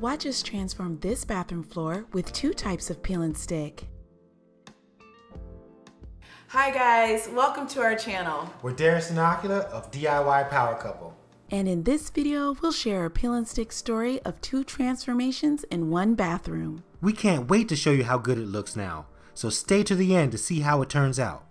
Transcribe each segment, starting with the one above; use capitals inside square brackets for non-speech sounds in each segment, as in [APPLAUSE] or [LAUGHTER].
watch us transform this bathroom floor with two types of peel and stick. Hi guys, welcome to our channel. We're Darius and Ocula of DIY Power Couple. And in this video, we'll share a peel and stick story of two transformations in one bathroom. We can't wait to show you how good it looks now, so stay to the end to see how it turns out.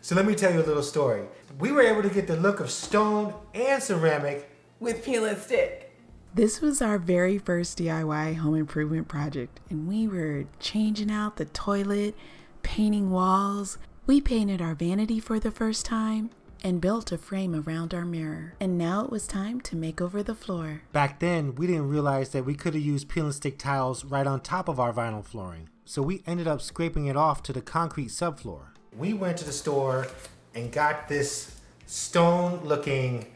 So let me tell you a little story. We were able to get the look of stone and ceramic with peel and stick. This was our very first DIY home improvement project, and we were changing out the toilet, painting walls. We painted our vanity for the first time and built a frame around our mirror. And now it was time to make over the floor. Back then, we didn't realize that we could have used peel and stick tiles right on top of our vinyl flooring, so we ended up scraping it off to the concrete subfloor. We went to the store and got this stone looking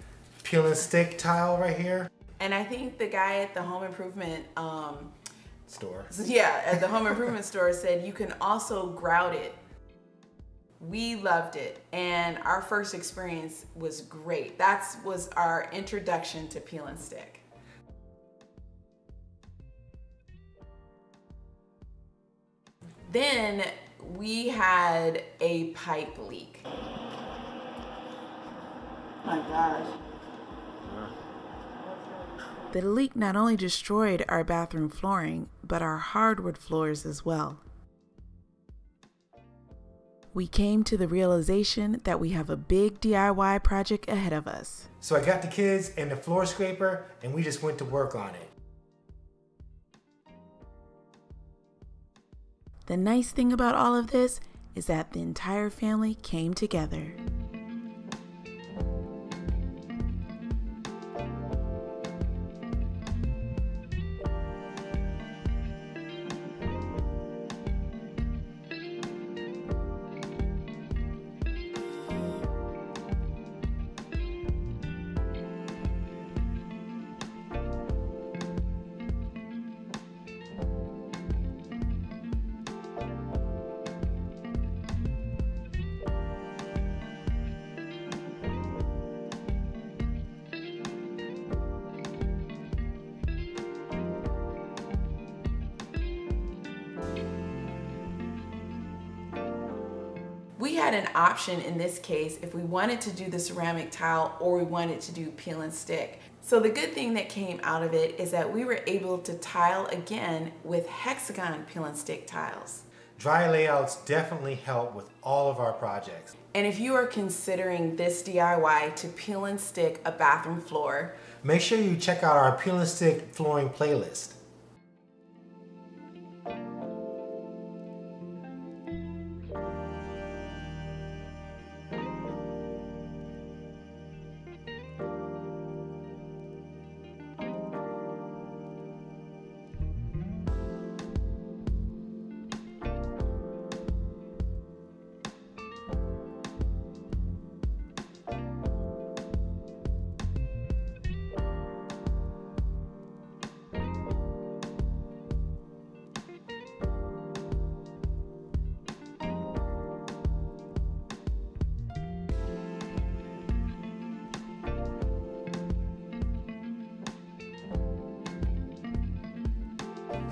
peel and stick tile right here. And I think the guy at the home improvement um, store. [LAUGHS] Yeah, at the home improvement store said you can also grout it. We loved it, and our first experience was great. That was our introduction to peel and stick. Then we had a pipe leak. My gosh. The leak not only destroyed our bathroom flooring, but our hardwood floors as well. We came to the realization that we have a big DIY project ahead of us. So I got the kids and the floor scraper and we just went to work on it. The nice thing about all of this is that the entire family came together. We had an option in this case if we wanted to do the ceramic tile or we wanted to do peel and stick. So the good thing that came out of it is that we were able to tile again with hexagon peel and stick tiles. Dry layouts definitely help with all of our projects. And if you are considering this DIY to peel and stick a bathroom floor, make sure you check out our peel and stick flooring playlist.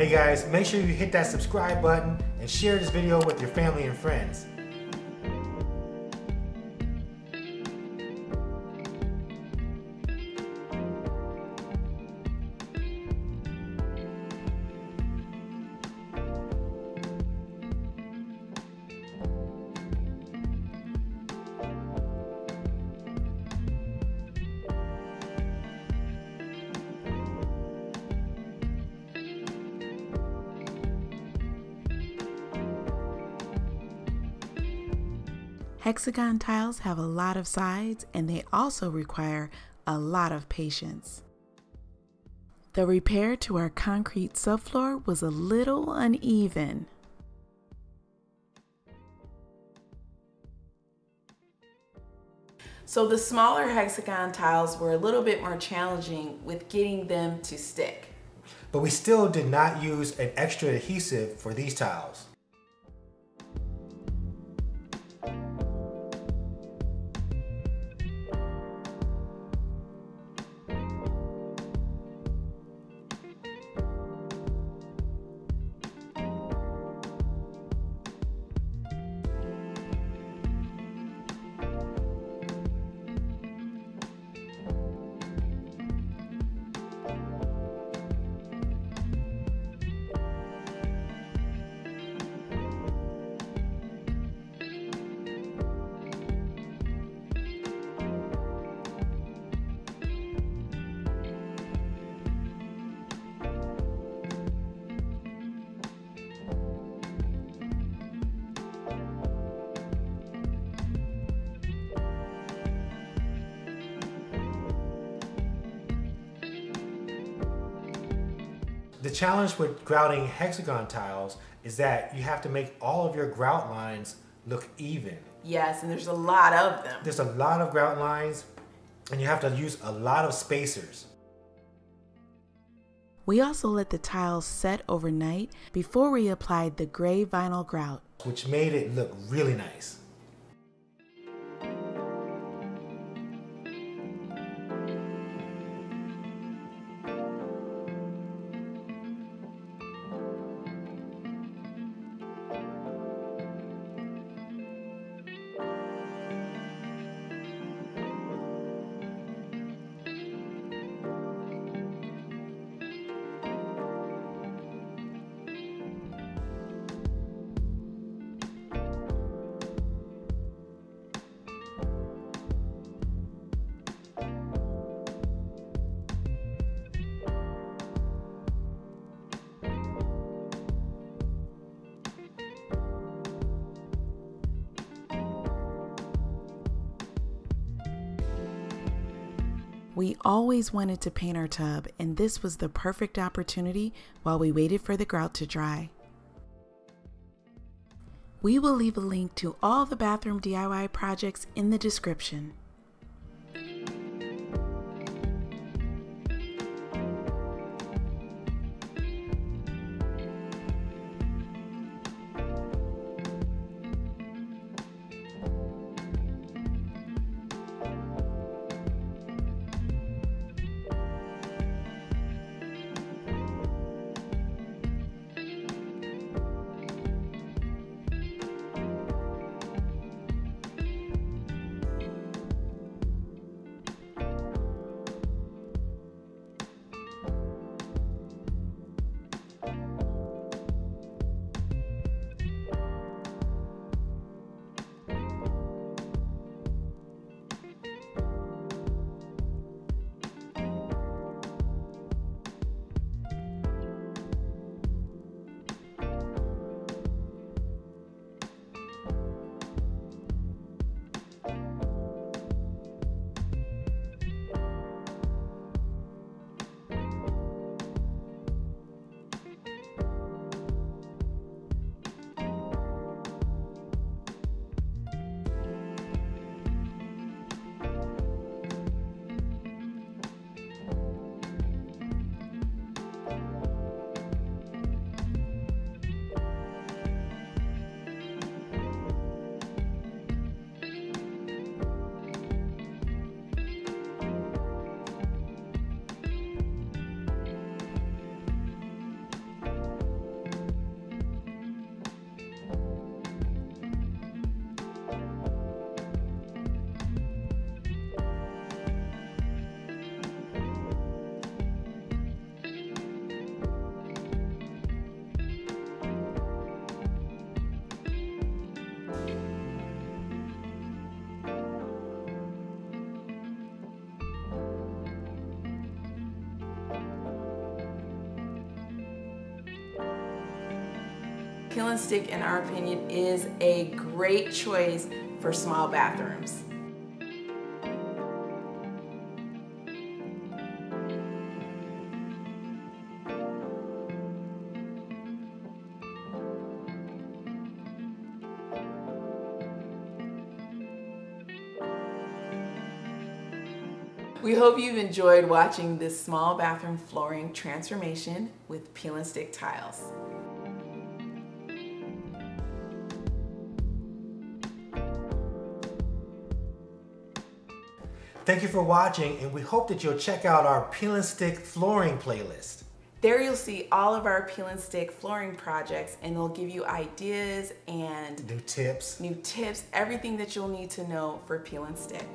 Hey guys, make sure you hit that subscribe button and share this video with your family and friends. Hexagon tiles have a lot of sides and they also require a lot of patience. The repair to our concrete subfloor was a little uneven. So the smaller hexagon tiles were a little bit more challenging with getting them to stick. But we still did not use an extra adhesive for these tiles. The challenge with grouting hexagon tiles is that you have to make all of your grout lines look even. Yes, and there's a lot of them. There's a lot of grout lines, and you have to use a lot of spacers. We also let the tiles set overnight before we applied the gray vinyl grout, which made it look really nice. We always wanted to paint our tub, and this was the perfect opportunity while we waited for the grout to dry. We will leave a link to all the bathroom DIY projects in the description. Peel and Stick, in our opinion, is a great choice for small bathrooms. We hope you've enjoyed watching this small bathroom flooring transformation with peel and stick tiles. Thank you for watching and we hope that you'll check out our peel and stick flooring playlist. There you'll see all of our peel and stick flooring projects and they'll give you ideas and new tips, new tips, everything that you'll need to know for peel and stick.